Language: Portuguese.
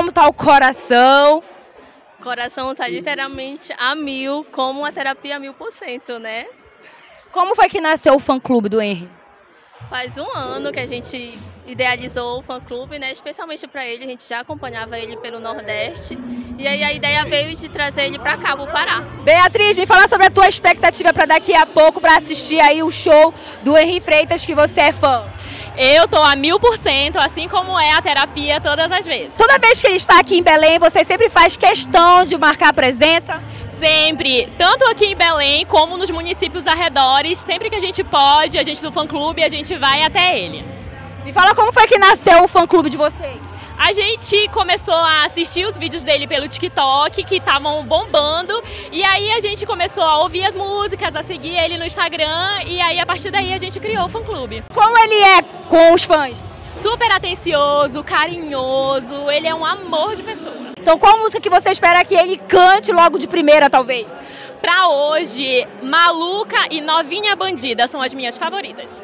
como tá o coração. O coração tá literalmente a mil, como uma terapia a mil por cento, né? Como foi que nasceu o fã-clube do Henry? Faz um ano que a gente idealizou o fã-clube, né? Especialmente para ele, a gente já acompanhava ele pelo Nordeste. E aí a ideia veio de trazer ele para cá, o Pará. Beatriz, me fala sobre a tua expectativa para daqui a pouco para assistir aí o show do Henry Freitas que você é fã. Eu tô a mil por cento, assim como é a terapia todas as vezes. Toda vez que ele está aqui em Belém, você sempre faz questão de marcar presença? Sempre, tanto aqui em Belém como nos municípios arredores, sempre que a gente pode, a gente do fã-clube, a gente vai até ele. Me fala como foi que nasceu o fã-clube de vocês? A gente começou a assistir os vídeos dele pelo TikTok, que estavam bombando, e aí a gente começou a ouvir as músicas, a seguir ele no Instagram, e aí a partir daí a gente criou o fã-clube. Como ele é com os fãs? Super atencioso, carinhoso, ele é um amor de pessoa. Então qual música que você espera que ele cante logo de primeira, talvez? Pra hoje, Maluca e Novinha Bandida são as minhas favoritas.